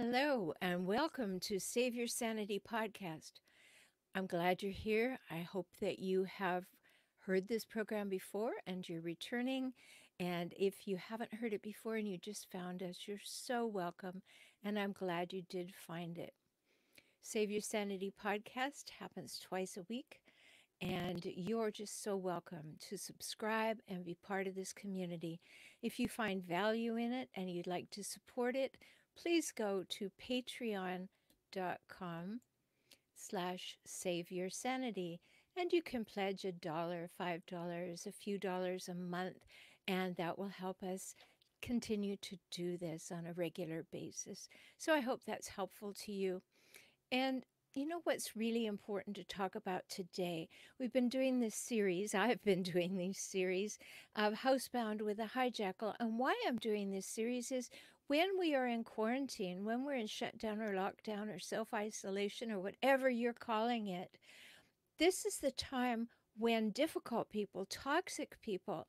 Hello, and welcome to Save Your Sanity podcast. I'm glad you're here. I hope that you have heard this program before and you're returning. And if you haven't heard it before and you just found us, you're so welcome. And I'm glad you did find it. Save Your Sanity podcast happens twice a week. And you're just so welcome to subscribe and be part of this community. If you find value in it and you'd like to support it, please go to patreon.com slash save your sanity and you can pledge a dollar five dollars a few dollars a month and that will help us continue to do this on a regular basis so i hope that's helpful to you and you know what's really important to talk about today? We've been doing this series, I've been doing these series of Housebound with a Hijackal. And why I'm doing this series is when we are in quarantine, when we're in shutdown or lockdown or self isolation or whatever you're calling it, this is the time when difficult people, toxic people,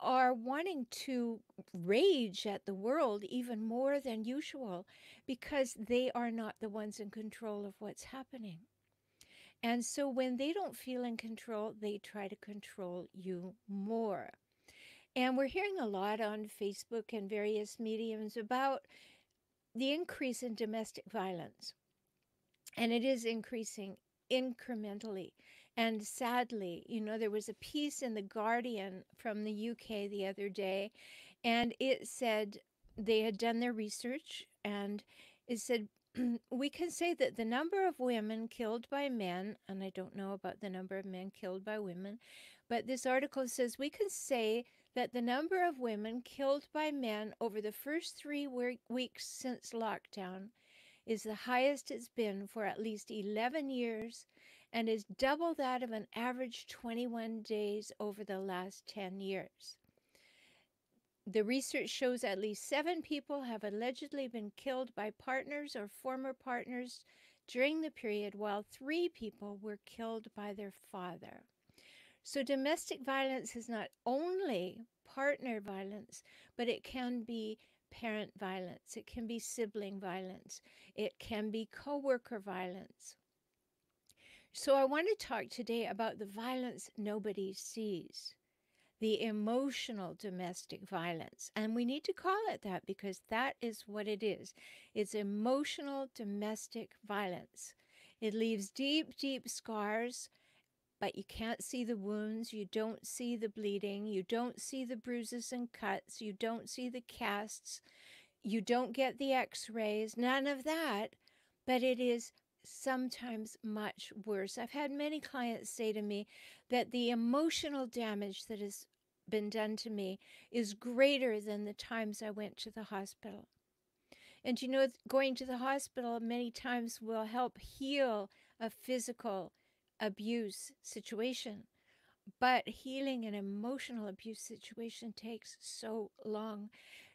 are wanting to rage at the world even more than usual because they are not the ones in control of what's happening. And so when they don't feel in control, they try to control you more. And we're hearing a lot on Facebook and various mediums about the increase in domestic violence. And it is increasing incrementally. And sadly, you know, there was a piece in The Guardian from the UK the other day, and it said they had done their research, and it said, we can say that the number of women killed by men, and I don't know about the number of men killed by women, but this article says we can say that the number of women killed by men over the first three weeks since lockdown is the highest it's been for at least 11 years and is double that of an average 21 days over the last 10 years. The research shows at least seven people have allegedly been killed by partners or former partners during the period, while three people were killed by their father. So, domestic violence is not only partner violence, but it can be parent violence, it can be sibling violence, it can be coworker violence. So, I want to talk today about the violence nobody sees, the emotional domestic violence. And we need to call it that because that is what it is it's emotional domestic violence. It leaves deep, deep scars but you can't see the wounds, you don't see the bleeding, you don't see the bruises and cuts, you don't see the casts, you don't get the x rays, none of that, but it is sometimes much worse. I've had many clients say to me that the emotional damage that has been done to me is greater than the times I went to the hospital. And you know, going to the hospital many times will help heal a physical abuse situation. But healing an emotional abuse situation takes so long.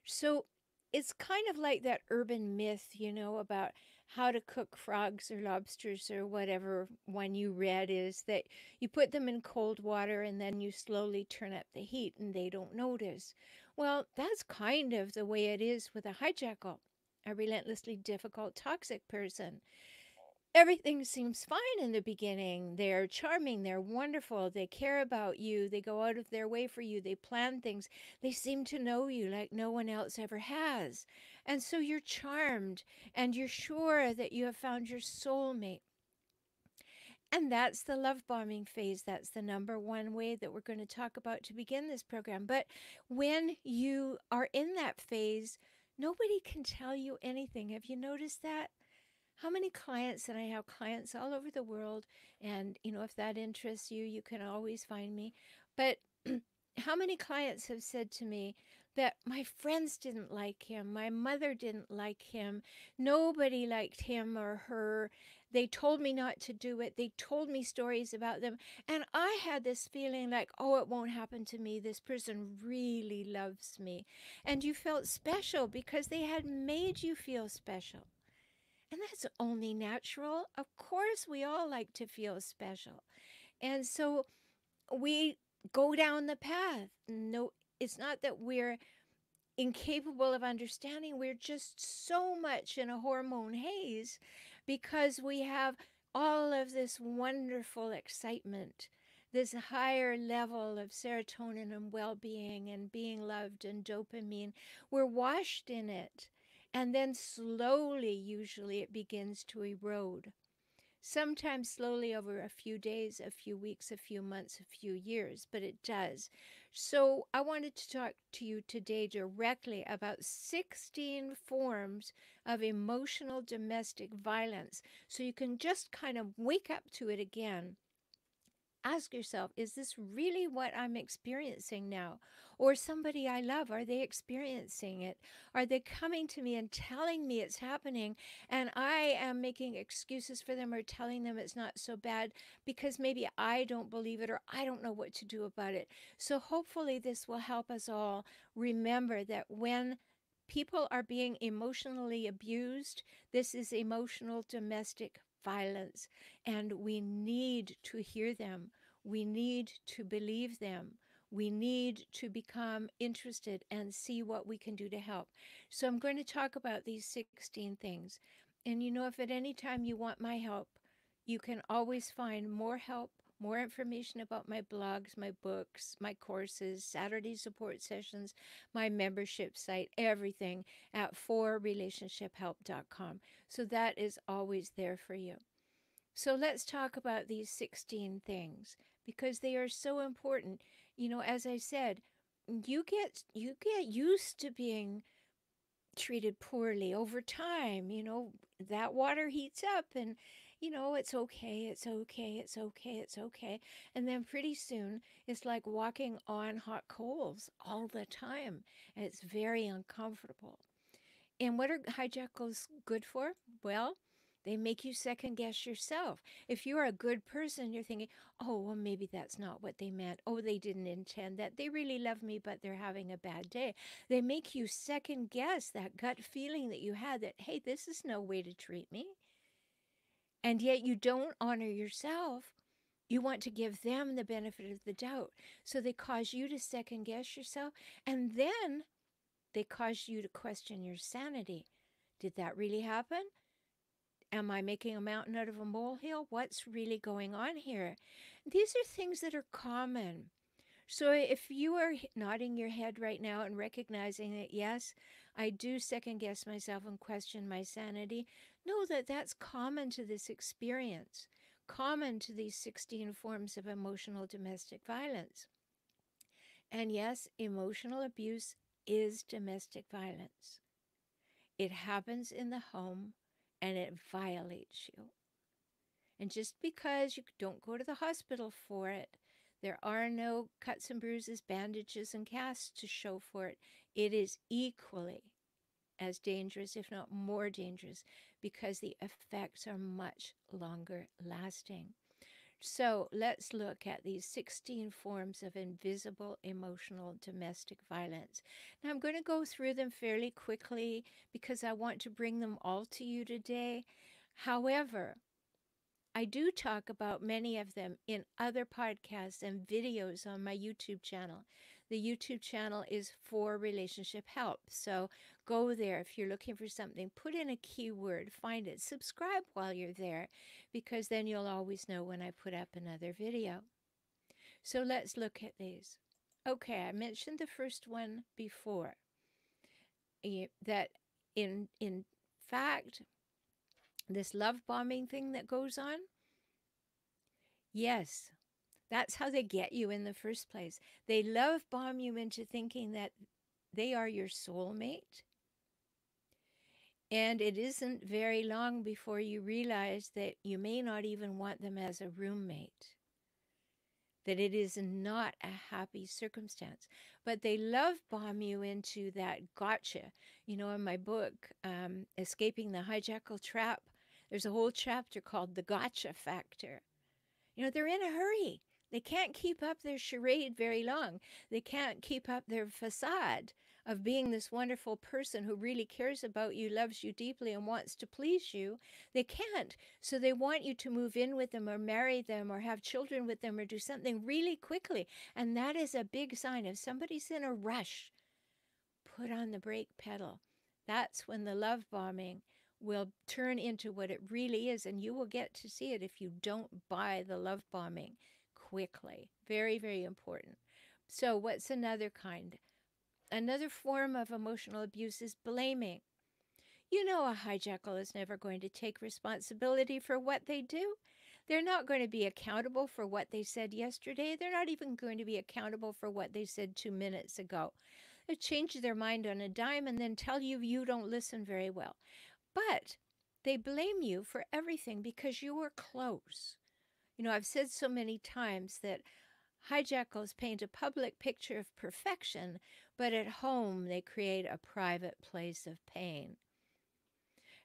So it's kind of like that urban myth, you know, about how to cook frogs or lobsters or whatever one you read is that you put them in cold water and then you slowly turn up the heat and they don't notice. Well, that's kind of the way it is with a hijackal, a relentlessly difficult, toxic person everything seems fine in the beginning. They're charming, they're wonderful, they care about you, they go out of their way for you, they plan things, they seem to know you like no one else ever has. And so you're charmed and you're sure that you have found your soulmate. And that's the love bombing phase. That's the number one way that we're going to talk about to begin this program. But when you are in that phase, nobody can tell you anything. Have you noticed that? How many clients and I have clients all over the world and you know if that interests you you can always find me. But how many clients have said to me that my friends didn't like him my mother didn't like him nobody liked him or her they told me not to do it they told me stories about them and i had this feeling like oh it won't happen to me this person really loves me. And you felt special because they had made you feel special and that's only natural. Of course, we all like to feel special. And so we go down the path. No, it's not that we're incapable of understanding. We're just so much in a hormone haze because we have all of this wonderful excitement, this higher level of serotonin and well being and being loved and dopamine. We're washed in it. And then slowly, usually, it begins to erode sometimes slowly over a few days, a few weeks, a few months, a few years, but it does. So I wanted to talk to you today directly about 16 forms of emotional domestic violence so you can just kind of wake up to it again ask yourself is this really what I'm experiencing now? Or somebody I love, are they experiencing it? Are they coming to me and telling me it's happening? And I am making excuses for them or telling them it's not so bad because maybe I don't believe it or I don't know what to do about it. So hopefully, this will help us all remember that when people are being emotionally abused, this is emotional domestic violence. And we need to hear them. We need to believe them. We need to become interested and see what we can do to help. So, I'm going to talk about these 16 things. And you know, if at any time you want my help, you can always find more help, more information about my blogs, my books, my courses, Saturday support sessions, my membership site, everything at forrelationshiphelp.com. So that is always there for you. So let's talk about these 16 things because they are so important. You know, as I said, you get you get used to being treated poorly over time, you know, that water heats up and you know, it's okay, it's okay, it's okay, it's okay. And then pretty soon it's like walking on hot coals all the time. And it's very uncomfortable. And what are hijackals good for? Well, they make you second guess yourself. If you're a good person, you're thinking, oh, well, maybe that's not what they meant. Oh, they didn't intend that. They really love me, but they're having a bad day. They make you second guess that gut feeling that you had that, hey, this is no way to treat me. And yet you don't honor yourself. You want to give them the benefit of the doubt. So they cause you to second guess yourself. And then they cause you to question your sanity. Did that really happen? Am I making a mountain out of a molehill? What's really going on here? These are things that are common. So if you are nodding your head right now and recognizing that, yes, I do second guess myself and question my sanity, know that that's common to this experience, common to these 16 forms of emotional domestic violence. And yes, emotional abuse is domestic violence. It happens in the home and it violates you. And just because you don't go to the hospital for it, there are no cuts and bruises, bandages, and casts to show for it. It is equally as dangerous, if not more dangerous, because the effects are much longer lasting. So let's look at these 16 forms of invisible emotional domestic violence. Now, I'm going to go through them fairly quickly because I want to bring them all to you today. However, I do talk about many of them in other podcasts and videos on my YouTube channel. The YouTube channel is for relationship help. So go there if you're looking for something, put in a keyword, find it, subscribe while you're there, because then you'll always know when I put up another video. So let's look at these. Okay, I mentioned the first one before. That in in fact, this love bombing thing that goes on, yes, that's how they get you in the first place. They love bomb you into thinking that they are your soulmate. And it isn't very long before you realize that you may not even want them as a roommate, that it is not a happy circumstance. But they love bomb you into that gotcha. You know, in my book, um, Escaping the Hijackal Trap, there's a whole chapter called The Gotcha Factor. You know, they're in a hurry. They can't keep up their charade very long. They can't keep up their facade of being this wonderful person who really cares about you, loves you deeply, and wants to please you. They can't. So they want you to move in with them or marry them or have children with them or do something really quickly. And that is a big sign. If somebody's in a rush, put on the brake pedal. That's when the love bombing will turn into what it really is. And you will get to see it if you don't buy the love bombing quickly. Very, very important. So, what's another kind? Another form of emotional abuse is blaming. You know, a hijackal is never going to take responsibility for what they do. They're not going to be accountable for what they said yesterday. They're not even going to be accountable for what they said two minutes ago. They change their mind on a dime and then tell you you don't listen very well. But they blame you for everything because you were close. You know, I've said so many times that hijackals paint a public picture of perfection, but at home they create a private place of pain.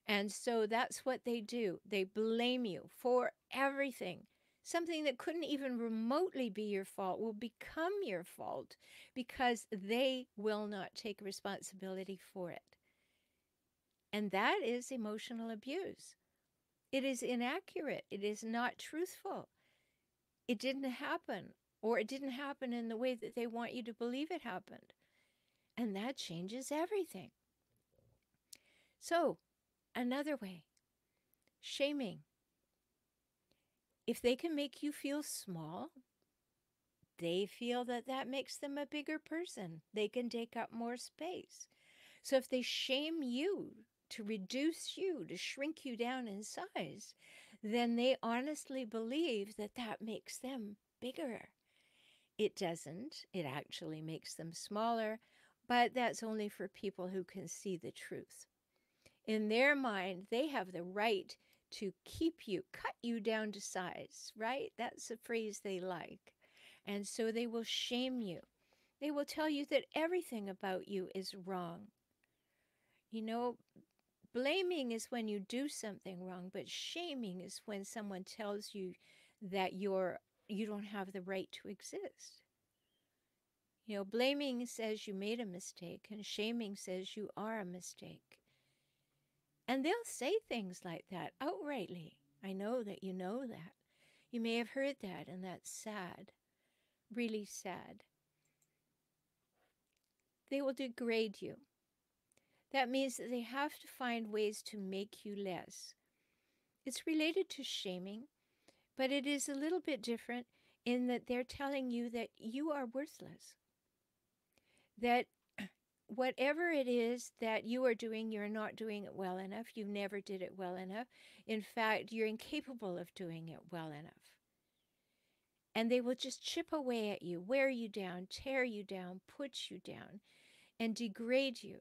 And so that's what they do. They blame you for everything. Something that couldn't even remotely be your fault will become your fault because they will not take responsibility for it. And that is emotional abuse. It is inaccurate. It is not truthful. It didn't happen, or it didn't happen in the way that they want you to believe it happened. And that changes everything. So, another way shaming. If they can make you feel small, they feel that that makes them a bigger person. They can take up more space. So if they shame you to reduce you, to shrink you down in size, then they honestly believe that that makes them bigger. It doesn't. It actually makes them smaller, but that's only for people who can see the truth. In their mind, they have the right to keep you, cut you down to size, right? That's a phrase they like. And so they will shame you. They will tell you that everything about you is wrong. You know, Blaming is when you do something wrong, but shaming is when someone tells you that you're you don't have the right to exist. You know, blaming says you made a mistake, and shaming says you are a mistake. And they'll say things like that outrightly. I know that you know that. You may have heard that, and that's sad, really sad. They will degrade you. That means that they have to find ways to make you less. It's related to shaming, but it is a little bit different in that they're telling you that you are worthless. That whatever it is that you are doing, you're not doing it well enough. You never did it well enough. In fact, you're incapable of doing it well enough. And they will just chip away at you, wear you down, tear you down, put you down, and degrade you.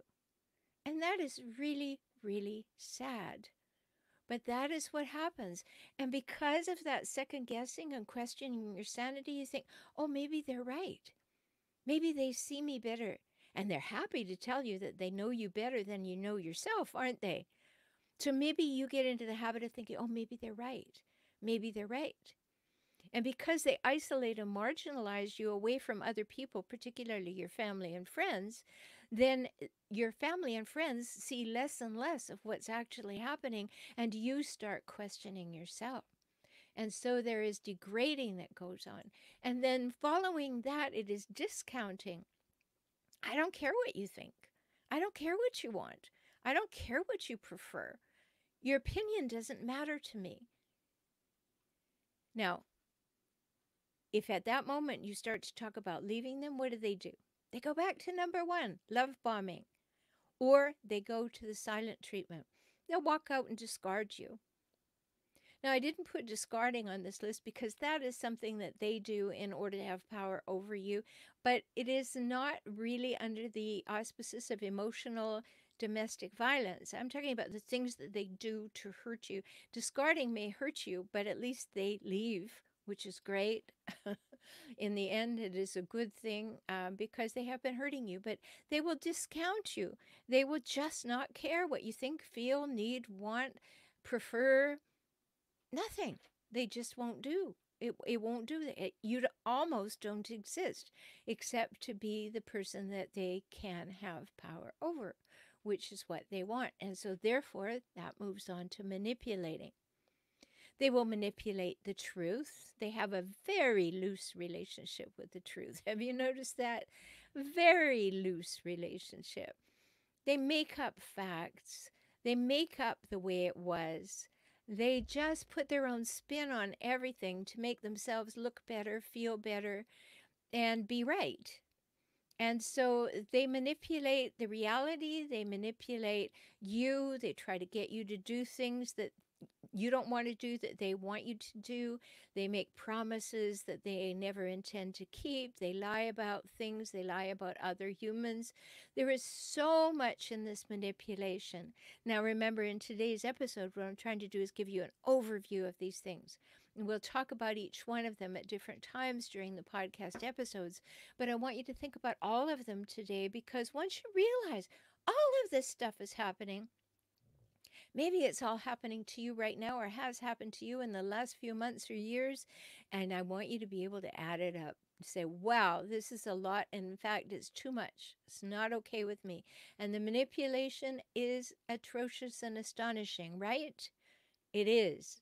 And that is really, really sad. But that is what happens. And because of that second guessing and questioning your sanity, you think, oh, maybe they're right. Maybe they see me better. And they're happy to tell you that they know you better than you know yourself, aren't they? So maybe you get into the habit of thinking, oh, maybe they're right. Maybe they're right. And because they isolate and marginalize you away from other people, particularly your family and friends, then eh, your family and friends see less and less of what's actually happening, and you start questioning yourself. And so there is degrading that goes on. And then following that, it is discounting. I don't care what you think. I don't care what you want. I don't care what you prefer. Your opinion doesn't matter to me. Now, if at that moment you start to talk about leaving them, what do they do? They go back to number one, love bombing, or they go to the silent treatment. They'll walk out and discard you. Now, I didn't put discarding on this list because that is something that they do in order to have power over you, but it is not really under the auspices of emotional domestic violence. I'm talking about the things that they do to hurt you. Discarding may hurt you, but at least they leave, which is great. in the end, it is a good thing uh, because they have been hurting you, but they will discount you. They will just not care what you think, feel, need, want, prefer. Nothing. They just won't do. It, it won't do that. You almost don't exist except to be the person that they can have power over, which is what they want. And so, therefore, that moves on to manipulating. They will manipulate the truth. They have a very loose relationship with the truth. Have you noticed that? very loose relationship. They make up facts, they make up the way it was. They just put their own spin on everything to make themselves look better, feel better, and be right. And so they manipulate the reality, they manipulate you, they try to get you to do things that you don't want to do that they want you to do. They make promises that they never intend to keep. They lie about things. They lie about other humans. There is so much in this manipulation. Now, remember, in today's episode, what I'm trying to do is give you an overview of these things. And we'll talk about each one of them at different times during the podcast episodes. But I want you to think about all of them today because once you realize all of this stuff is happening, Maybe it's all happening to you right now or has happened to you in the last few months or years. And I want you to be able to add it up. Say, wow, this is a lot. And in fact, it's too much. It's not okay with me. And the manipulation is atrocious and astonishing, right? It is.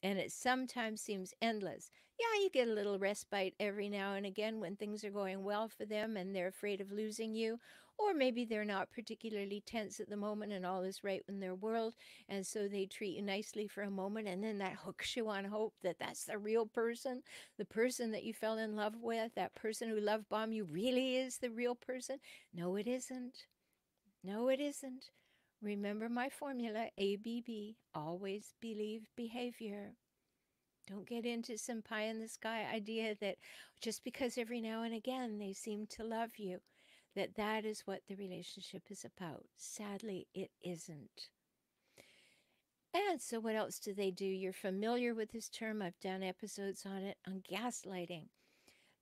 And it sometimes seems endless. Yeah, you get a little respite every now and again when things are going well for them and they're afraid of losing you, or maybe they're not particularly tense at the moment and all is right in their world. And so they treat you nicely for a moment. And then that hooks you on hope that that's the real person, the person that you fell in love with, that person who love bombed you really is the real person. No, it isn't. No, it isn't. Remember my formula ABB always believe behavior. Don't get into some pie in the sky idea that just because every now and again they seem to love you, that that is what the relationship is about. Sadly, it isn't. And so, what else do they do? You're familiar with this term. I've done episodes on it on gaslighting.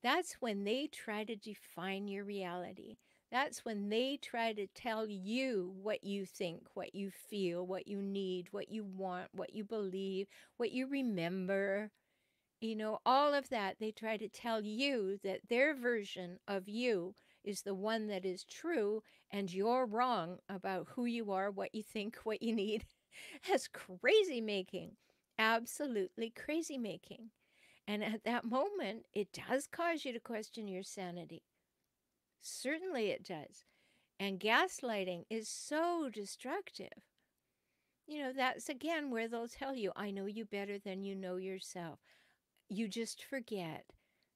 That's when they try to define your reality. That's when they try to tell you what you think, what you feel, what you need, what you want, what you believe, what you remember. You know, all of that, they try to tell you that their version of you is the one that is true and you're wrong about who you are, what you think, what you need. That's crazy making, absolutely crazy making. And at that moment, it does cause you to question your sanity. Certainly it does. And gaslighting is so destructive. You know, that's again where they'll tell you, I know you better than you know yourself. You just forget.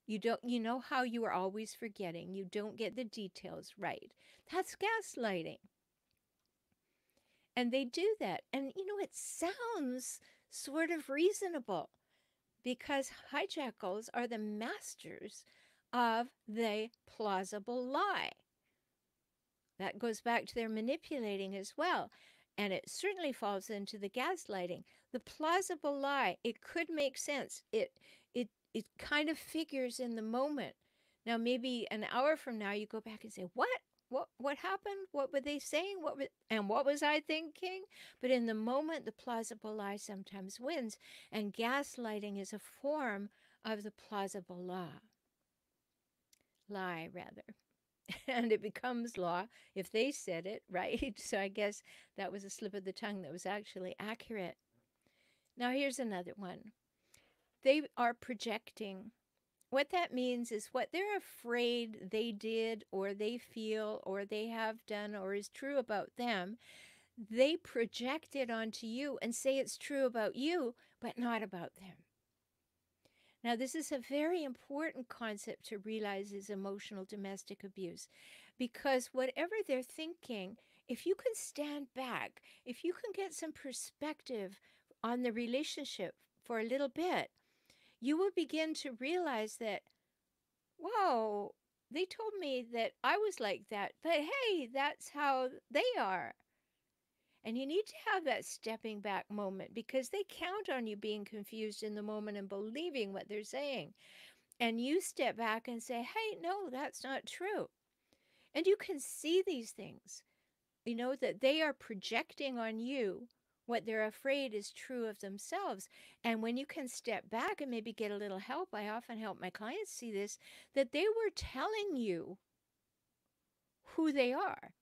You don't you know how you are always forgetting. You don't get the details right. That's gaslighting. And they do that. And you know it sounds sort of reasonable because hijackals are the masters of the plausible lie. That goes back to their manipulating as well. And it certainly falls into the gaslighting. The plausible lie, it could make sense. It it it kind of figures in the moment. Now, maybe an hour from now, you go back and say, "What? What? What happened? What were they saying? What was, and what was I thinking?" But in the moment, the plausible lie sometimes wins, and gaslighting is a form of the plausible law. Lie, rather. and it becomes law if they said it, right? So I guess that was a slip of the tongue that was actually accurate. Now, here's another one they are projecting. What that means is what they're afraid they did or they feel or they have done or is true about them, they project it onto you and say it's true about you, but not about them. Now, this is a very important concept to realize is emotional domestic abuse because whatever they're thinking, if you can stand back, if you can get some perspective on the relationship for a little bit, you will begin to realize that, whoa, they told me that I was like that, but hey, that's how they are. And you need to have that stepping back moment because they count on you being confused in the moment and believing what they're saying. And you step back and say, hey, no, that's not true. And you can see these things, you know, that they are projecting on you what they're afraid is true of themselves. And when you can step back and maybe get a little help, I often help my clients see this that they were telling you who they are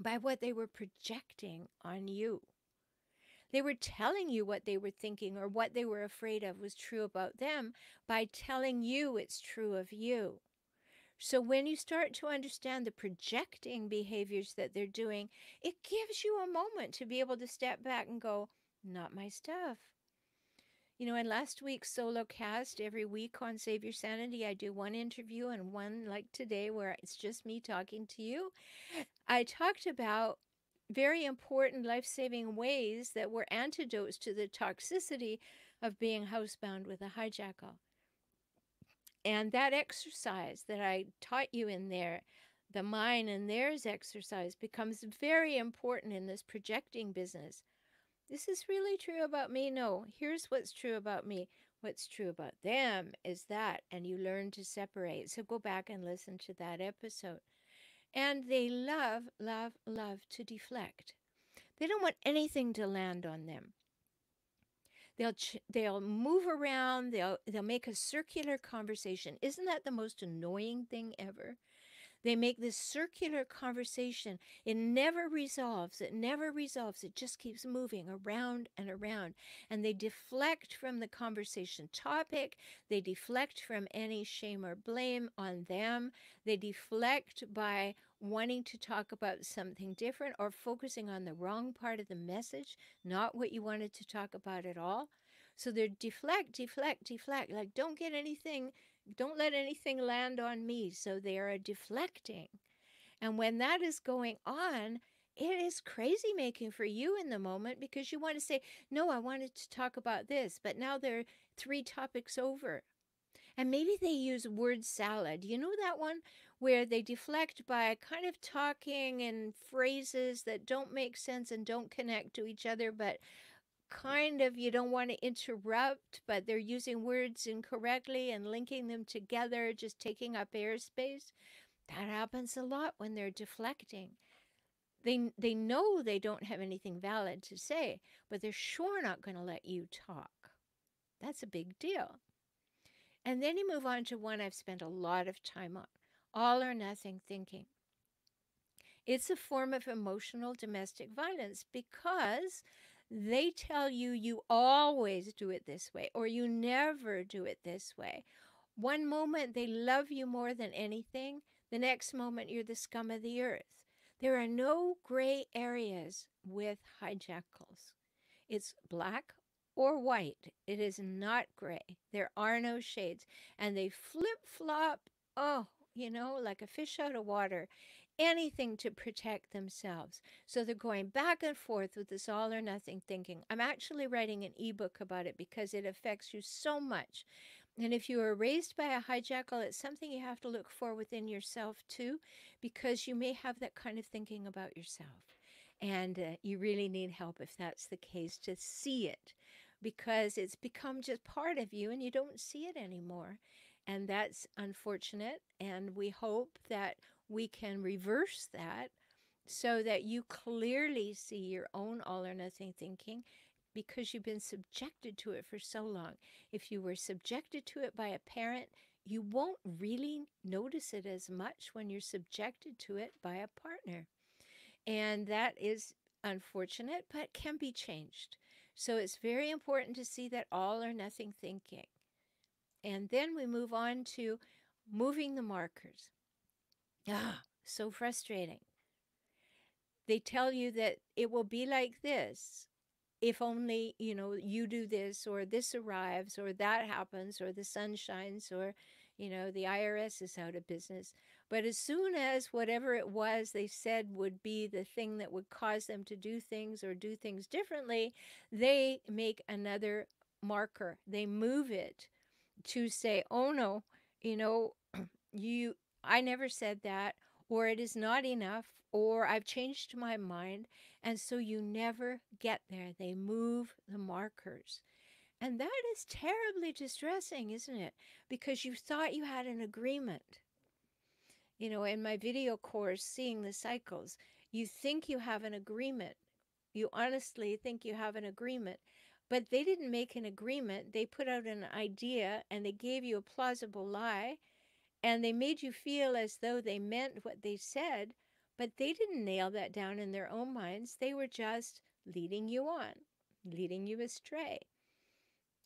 by what they were projecting on you. They were telling you what they were thinking or what they were afraid of was true about them by telling you it's true of you. So when you start to understand the projecting behaviors that they're doing, it gives you a moment to be able to step back and go, not my stuff. You know, in last week's solo cast, every week on Save Your Sanity, I do one interview and one like today where it's just me talking to you. I talked about very important life saving ways that were antidotes to the toxicity of being housebound with a hijackal. And that exercise that I taught you in there, the mine and theirs exercise, becomes very important in this projecting business. This is really true about me? No. Here's what's true about me. What's true about them is that, and you learn to separate. So go back and listen to that episode. And they love, love, love to deflect. They don't want anything to land on them. They'll ch- they'll move around. They'll they'll make a circular conversation. Isn't that the most annoying thing ever? They make this circular conversation. It never resolves. It never resolves. It just keeps moving around and around. And they deflect from the conversation topic. They deflect from any shame or blame on them. They deflect by wanting to talk about something different or focusing on the wrong part of the message, not what you wanted to talk about at all. So they're deflect, deflect, deflect. Like, don't get anything don't let anything land on me. So they are deflecting. And when that is going on, it is crazy making for you in the moment because you want to say, No, I wanted to talk about this, but now they're three topics over. And maybe they use word salad. You know that one where they deflect by kind of talking in phrases that don't make sense and don't connect to each other, but kind of you don't want to interrupt, but they're using words incorrectly and linking them together, just taking up airspace. That happens a lot when they're deflecting. They, they know they don't have anything valid to say, but they're sure not going to let you talk. That's a big deal. And then you move on to one I've spent a lot of time on all or nothing thinking. It's a form of emotional domestic violence because they tell you you always do it this way or you never do it this way. One moment they love you more than anything, the next moment you're the scum of the earth. There are no gray areas with hijackals. It's black or white. It is not gray. There are no shades. And they flip flop, oh, you know, like a fish out of water anything to protect themselves. So they're going back and forth with this all or nothing thinking. I'm actually writing an ebook about it because it affects you so much. And if you are raised by a hijackal, it's something you have to look for within yourself too, because you may have that kind of thinking about yourself. And uh, you really need help if that's the case to see it because it's become just part of you and you don't see it anymore. And that's unfortunate. And we hope that we can reverse that so that you clearly see your own all or nothing thinking because you've been subjected to it for so long. If you were subjected to it by a parent, you won't really notice it as much when you're subjected to it by a partner. And that is unfortunate, but can be changed. So it's very important to see that all or nothing thinking. And then we move on to moving the markers. Ah, so frustrating. They tell you that it will be like this if only, you know, you do this or this arrives or that happens or the sun shines or, you know, the IRS is out of business. But as soon as whatever it was they said would be the thing that would cause them to do things or do things differently, they make another marker. They move it to say, oh no, you know, you I never said that, or it is not enough, or I've changed my mind. And so you never get there. They move the markers. And that is terribly distressing, isn't it? Because you thought you had an agreement. You know, in my video course, Seeing the Cycles, you think you have an agreement. You honestly think you have an agreement. But they didn't make an agreement. They put out an idea and they gave you a plausible lie and they made you feel as though they meant what they said, but they didn't nail that down in their own minds. They were just leading you on, leading you astray.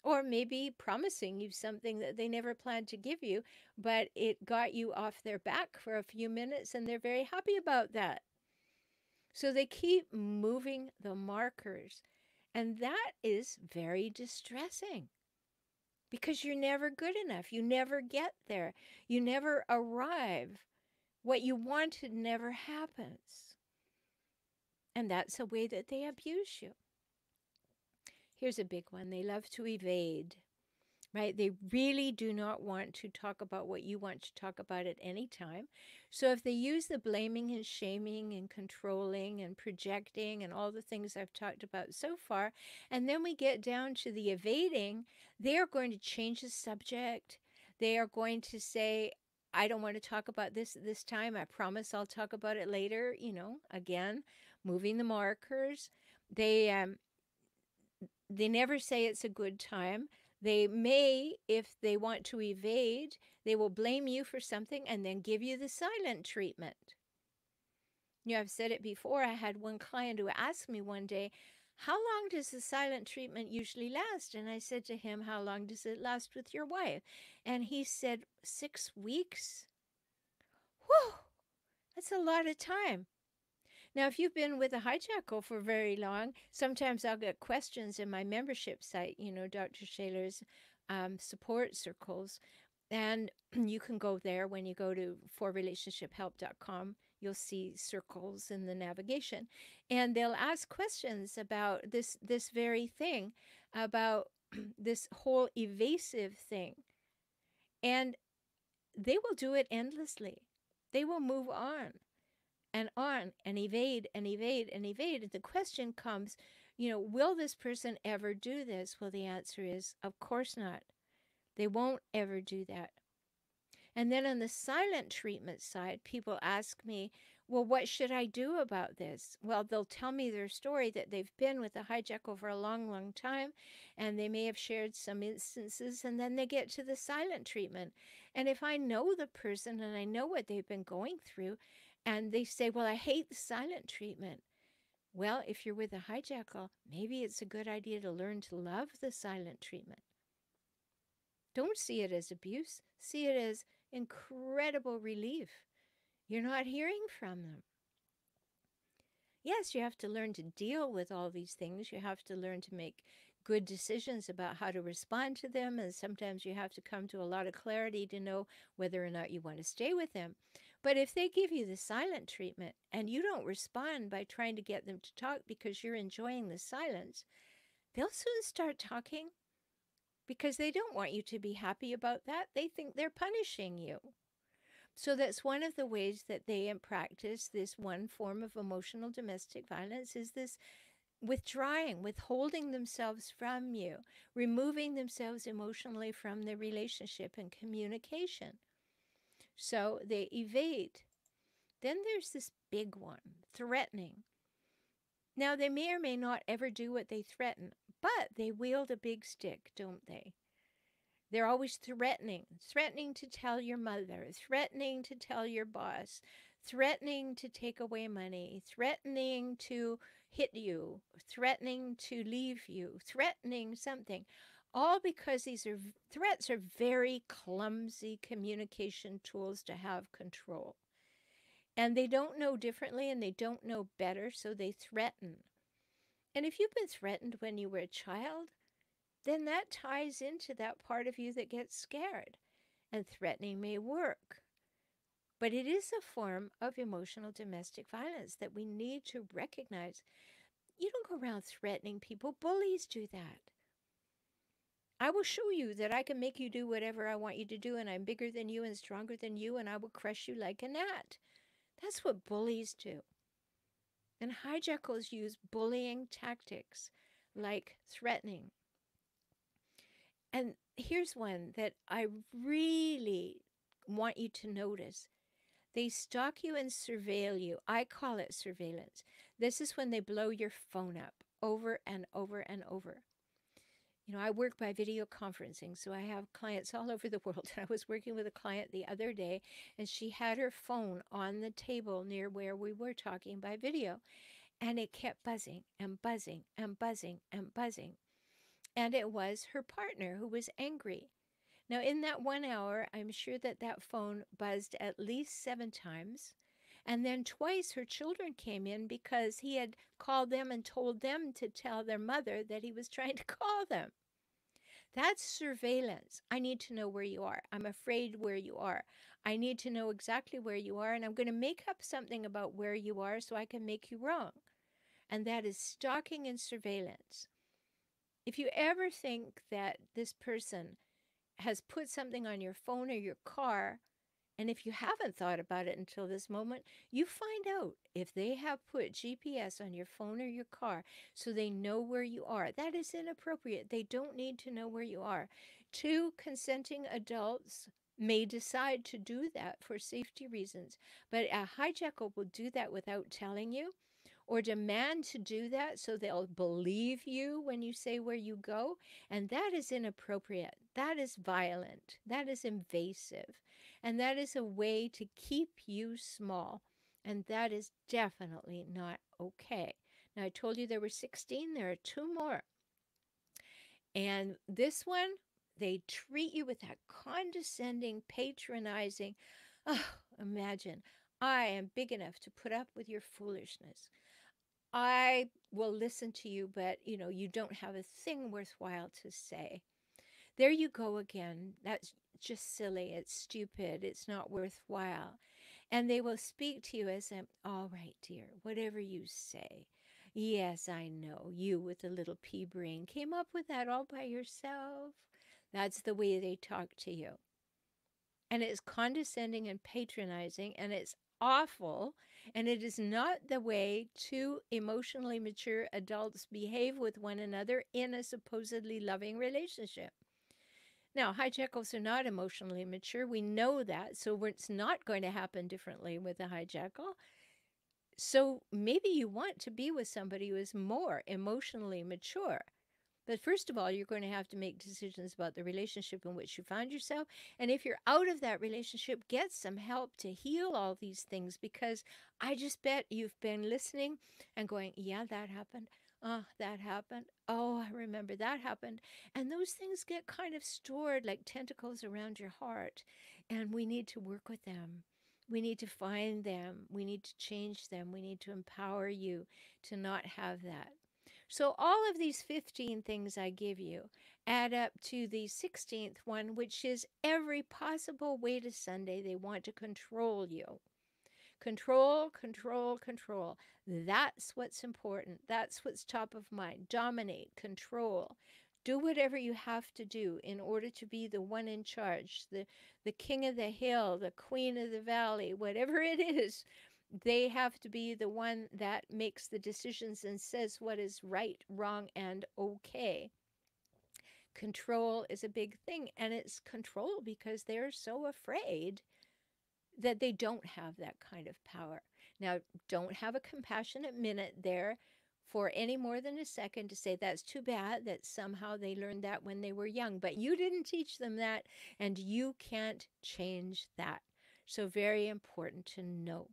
Or maybe promising you something that they never planned to give you, but it got you off their back for a few minutes and they're very happy about that. So they keep moving the markers. And that is very distressing because you're never good enough. You never get there. You never arrive. What you wanted never happens. And that's a way that they abuse you. Here's a big one they love to evade, right? They really do not want to talk about what you want to talk about at any time. So if they use the blaming and shaming and controlling and projecting and all the things I've talked about so far, and then we get down to the evading, they are going to change the subject. They are going to say, I don't want to talk about this this time. I promise I'll talk about it later. You know, again, moving the markers. They um, they never say it's a good time. They may, if they want to evade, they will blame you for something and then give you the silent treatment. You I've said it before. I had one client who asked me one day, How long does the silent treatment usually last? And I said to him, How long does it last with your wife? And he said, Six weeks. Whew, that's a lot of time. Now, if you've been with a hijackal for very long, sometimes I'll get questions in my membership site, you know, Dr. Shaler's um, support circles. And you can go there when you go to forrelationshiphelp.com. You'll see circles in the navigation, and they'll ask questions about this this very thing, about this whole evasive thing, and they will do it endlessly. They will move on and on and evade and evade and evade. And the question comes, you know, will this person ever do this? Well, the answer is, of course not. They won't ever do that. And then on the silent treatment side, people ask me, well, what should I do about this? Well, they'll tell me their story that they've been with a hijackal for a long, long time, and they may have shared some instances, and then they get to the silent treatment. And if I know the person and I know what they've been going through, and they say, Well, I hate the silent treatment. Well, if you're with a hijackal, maybe it's a good idea to learn to love the silent treatment. Don't see it as abuse, see it as incredible relief. You're not hearing from them. Yes, you have to learn to deal with all these things. You have to learn to make good decisions about how to respond to them. And sometimes you have to come to a lot of clarity to know whether or not you want to stay with them. But if they give you the silent treatment and you don't respond by trying to get them to talk because you're enjoying the silence, they'll soon start talking because they don't want you to be happy about that. They think they're punishing you. So that's one of the ways that they practice this one form of emotional domestic violence is this withdrawing, withholding themselves from you, removing themselves emotionally from the relationship and communication. So they evade. Then there's this big one threatening. Now, they may or may not ever do what they threaten, but they wield a big stick, don't they? They're always threatening, threatening to tell your mother, threatening to tell your boss, threatening to take away money, threatening to hit you, threatening to leave you, threatening something all because these are threats are very clumsy communication tools to have control. And they don't know differently and they don't know better, so they threaten. And if you've been threatened when you were a child, then that ties into that part of you that gets scared. And threatening may work. But it is a form of emotional domestic violence that we need to recognize. You don't go around threatening people, bullies do that. I will show you that I can make you do whatever I want you to do, and I'm bigger than you and stronger than you, and I will crush you like a gnat. That's what bullies do. And hijackals use bullying tactics like threatening. And here's one that I really want you to notice. They stalk you and surveil you. I call it surveillance. This is when they blow your phone up over and over and over you know, I work by video conferencing, so I have clients all over the world. I was working with a client the other day, and she had her phone on the table near where we were talking by video, and it kept buzzing and buzzing and buzzing and buzzing. and it was her partner who was angry. Now, in that one hour, I'm sure that that phone buzzed at least seven times. And then twice her children came in because he had called them and told them to tell their mother that he was trying to call them. That's surveillance. I need to know where you are. I'm afraid where you are. I need to know exactly where you are, and I'm going to make up something about where you are so I can make you wrong. And that is stalking and surveillance. If you ever think that this person has put something on your phone or your car, and if you haven't thought about it until this moment, you find out if they have put GPS on your phone or your car so they know where you are. That is inappropriate. They don't need to know where you are. Two consenting adults may decide to do that for safety reasons, but a hijackal will do that without telling you or demand to do that so they'll believe you when you say where you go. And that is inappropriate. That is violent. That is invasive. And that is a way to keep you small. And that is definitely not okay. Now, I told you there were 16, there are two more. And this one, they treat you with that condescending, patronizing. Oh, imagine, I am big enough to put up with your foolishness. I will listen to you, but you know, you don't have a thing worthwhile to say. There you go again. That's just silly. It's stupid. It's not worthwhile. And they will speak to you as, all right, dear, whatever you say. Yes, I know. You with the little pea brain came up with that all by yourself. That's the way they talk to you. And it's condescending and patronizing, and it's awful and it is not the way two emotionally mature adults behave with one another in a supposedly loving relationship. Now, hijackals are not emotionally mature. We know that. So it's not going to happen differently with a hijackal. So maybe you want to be with somebody who is more emotionally mature. But first of all, you're going to have to make decisions about the relationship in which you find yourself. And if you're out of that relationship, get some help to heal all these things because I just bet you've been listening and going, yeah, that happened. Oh, that happened. Oh, I remember that happened. And those things get kind of stored like tentacles around your heart. And we need to work with them. We need to find them. We need to change them. We need to empower you to not have that. So all of these 15 things I give you add up to the 16th one, which is every possible way to Sunday they want to control you. Control, control, control. That's what's important. That's what's top of mind. Dominate, control. Do whatever you have to do in order to be the one in charge, the, the king of the hill, the queen of the valley, whatever it is they have to be the one that makes the decisions and says what is right, wrong, and okay. Control is a big thing, and it's control because they're so afraid that they don't have that kind of power. Now, don't have a compassionate minute there for any more than a second to say that's too bad that somehow they learned that when they were young, but you didn't teach them that, and you can't change that. So, very important to know.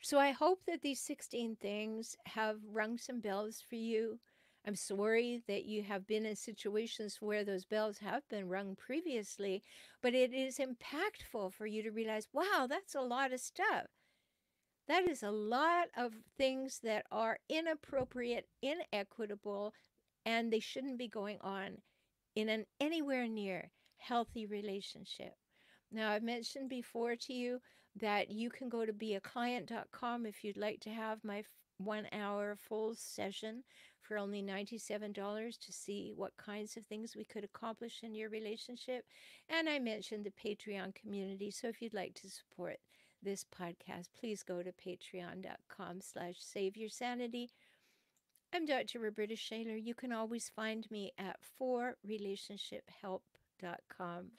So I hope that these 16 things have rung some bells for you. I'm sorry that you have been in situations where those bells have been rung previously, but it is impactful for you to realize, wow, that's a lot of stuff. That is a lot of things that are inappropriate, inequitable, and they shouldn't be going on in an anywhere near healthy relationship. Now, I've mentioned before to you that you can go to beaclient.com if you'd like to have my one hour full session for only $97 to see what kinds of things we could accomplish in your relationship. And I mentioned the Patreon community. So if you'd like to support this podcast, please go to patreon.com slash save your sanity. I'm Dr. Rhoberta Shaler. You can always find me at forrelationshiphelp.com.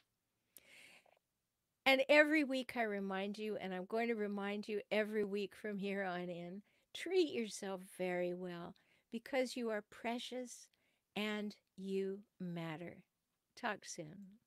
And every week I remind you, and I'm going to remind you every week from here on in, treat yourself very well because you are precious and you matter. Talk soon.